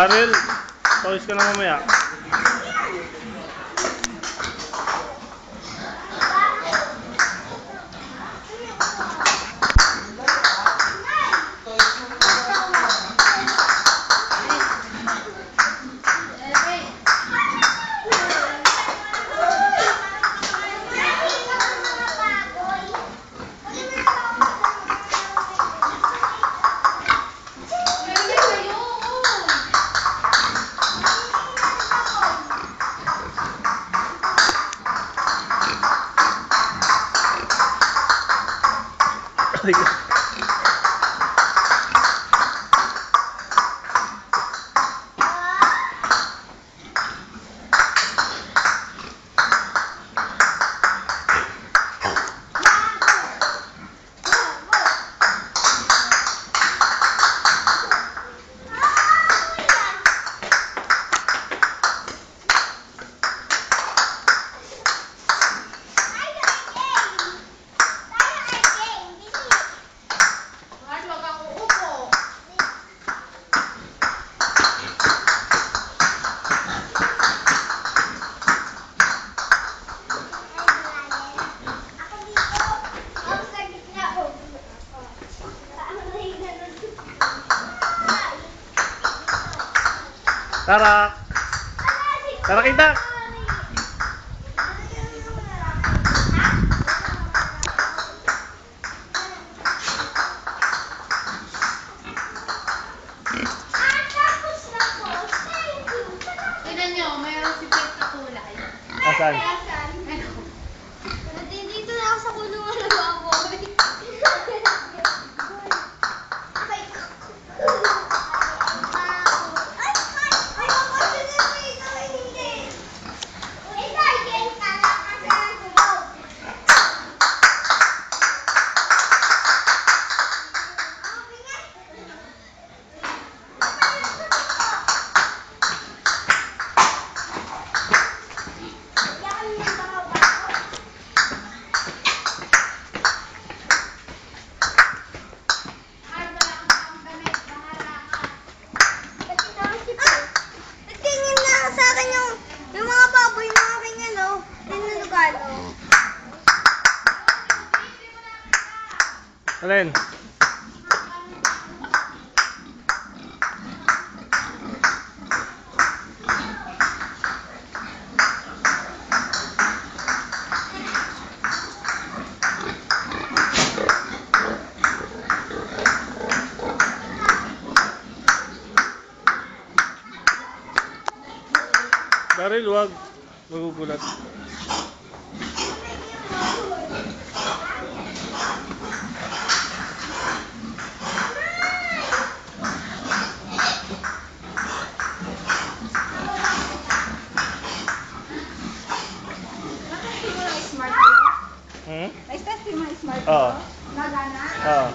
Daryl, pawis ka na mamaya. Ay, Tara! Tara kita! Tignan nyo, mayroon si Pete na kulay. Asan? Ano? Dito na ako sa kulungan ng baboy. Ay, ay, ay, ako sinipin ko, hindi. Ito, again, para ka sa sumaw. Yan yung mga baboy. Ay, wala kang damit. Bahala ka. Nagtingin na sa akin yung, yung mga baboy na aking ano, tinulugalo. Alin? Daryl, wag. Magugulat. Nakastin mo lang smart ko. Hmm? Nakastin mo lang smart Oo. Nagana? Oo.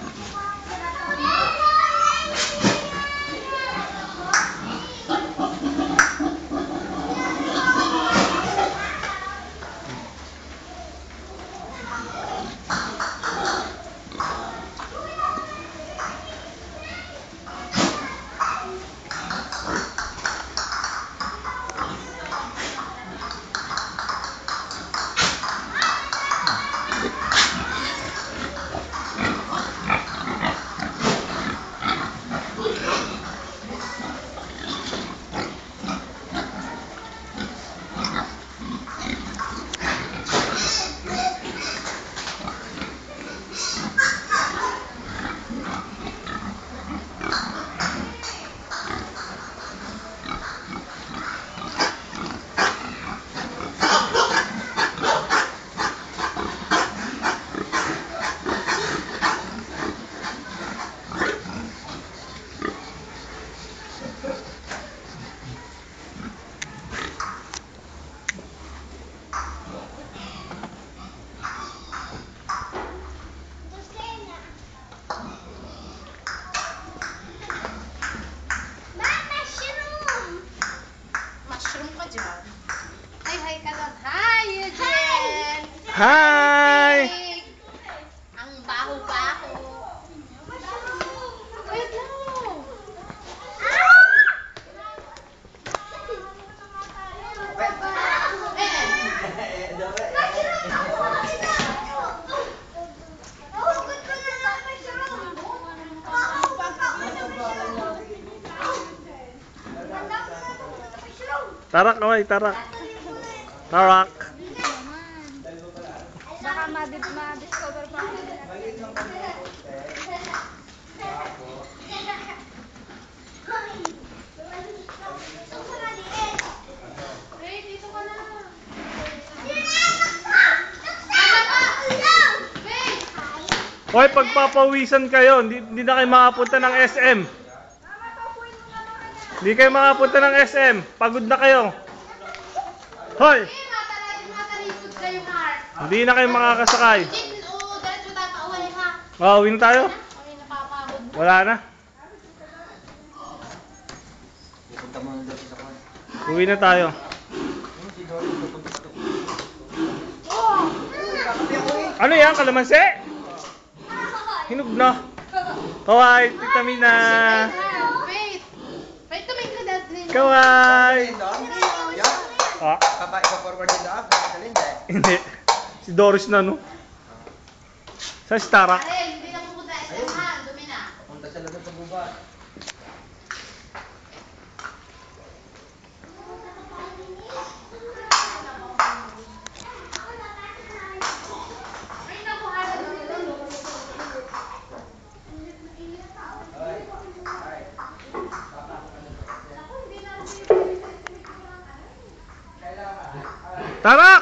Hi! Ang baho-baho. Wait lang. Tarak naman, tarak. Tarak. Ma-discover pa ako. Wait, dito ka na. Wait! Hoy, pagpapawisan kayo, hindi, hindi na kayo makapunta ng SM. Hindi kayo makapunta ng SM. Pagod na kayo. Hoy, hindi na kayo makakasakay. Oh, win tayo. Wala na. Pupunta mo na daw sa kwan. Uwi na tayo. Ano yan, kalamansi? Hinog na. Kawai, tita Mina. Wait! Wait, tumingin ka dad. Kawai. Ah, Papa, ipa-forward din daw. Hindi. Si Doris na, no? Sa Starak. Pare, hindi na pupunta SM, ha? Dumi na. Punta sila doon sa buba. Ay,